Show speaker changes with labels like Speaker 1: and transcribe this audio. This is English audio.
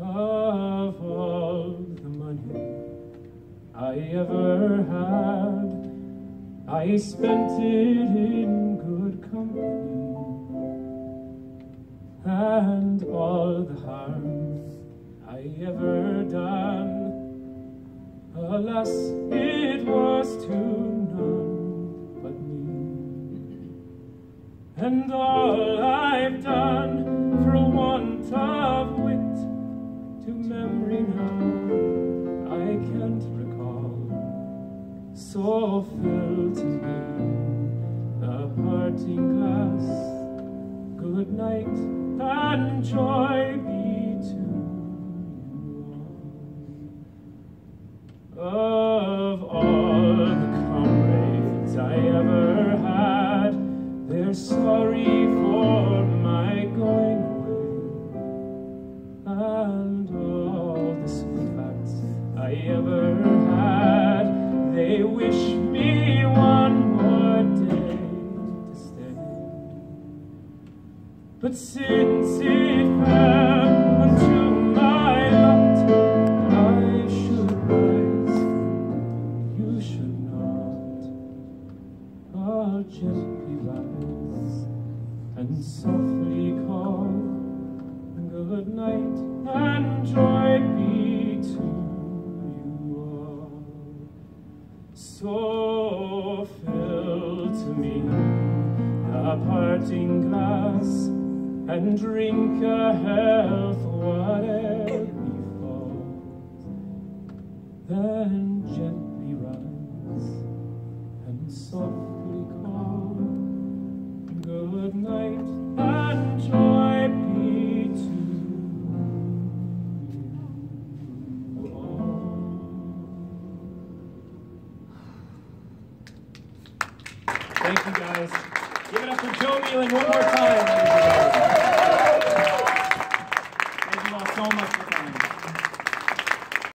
Speaker 1: of all the money I ever had, I spent it in good company, and all the harm I ever done, alas, it was to none but me, and all I've done. So fill to me the parting glass. Good night and joy be to you. Of all the comrades I ever had, they're sorry for my going away. And all the sweethearts I ever they wish me one more day to stay. But since it fell my I should rise, you should not. And softly So fill to me a parting glass and drink a health Thank you guys. Give it up for Joe Mealing one more time.